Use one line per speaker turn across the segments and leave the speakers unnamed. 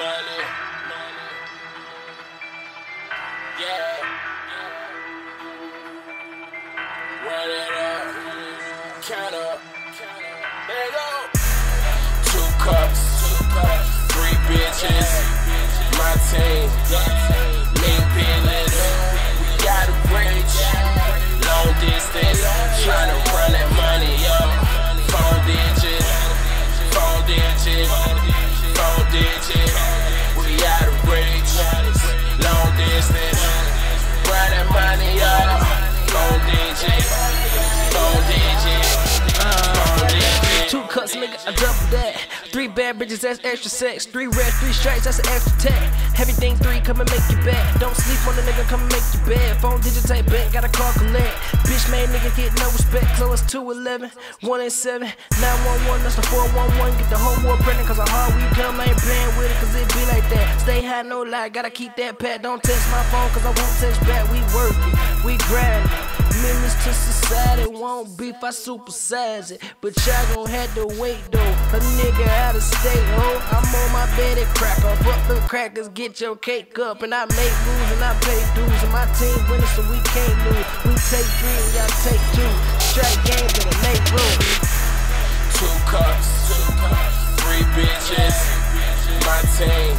money, money. Yeah. Run it up, count up. Go. Two cups, two cups, three bitches. My team, long distance. Run that money up. Digit, phone digit.
Two cuts, nigga, I double that. Three bad bitches, that's extra sex. Three red, three strikes, that's an extra tech. Everything three, come and make you bad. Don't sleep on the nigga, come and make you bad. Phone digit type bet, got a call collect. Bitch made nigga get no respect. Close 211, 1 and 7, 911, that's the 411. Get the whole world pregnant, cause a hard we come, I ain't playing with it, cause it be like that. Stay high, no lie, gotta keep that pat. Don't text my phone, cause I won't text back. We working, we grinding. Menace to society, won't beef, I supersize it. But y'all gon' have to wait though. A nigga out of state, ho. I'm on my bed at crack up. Fuck the crackers, get your cake up. And I make moves and I pay dues. And my team winning, so we can't lose. We take three y'all take two. StripeGang, better make room.
Two cups, three bitches. My team,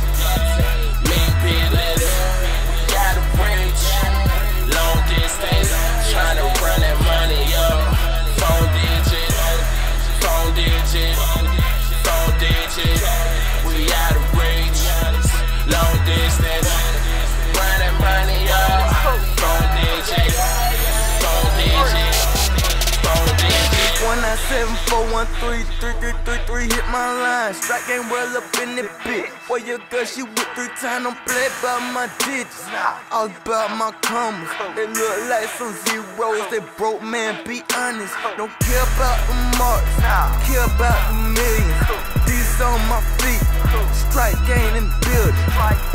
got a long distance. Run that money up. Phone phone phone. We out of reach, long distance.
Seven four one three three three three three hit my line. StripeGang well up in the bit. Boy, your girl she with three times. Don't play about my digits. All about my commas. They look like some zeros. They broke man. Be honest. Don't care about the marks. Care about the millions. These on my feet. Strike game and build.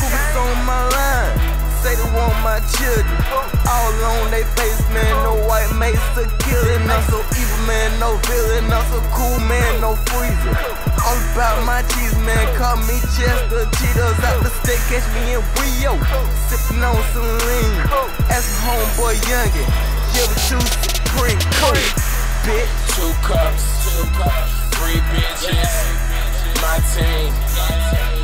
Focus on my line. Say they want my children. All on they face, man. No white mace to killing. I'm so man. No villain. I'm so cool, man. No freezer. All about my cheese, man. Call me Chester. Cheetos out the state. Catch me in Rio. Sipping on some lean. My homeboy Youngin. Give it to Supreme Court. Bitch.
Two cups, two cups, three bitches. My team,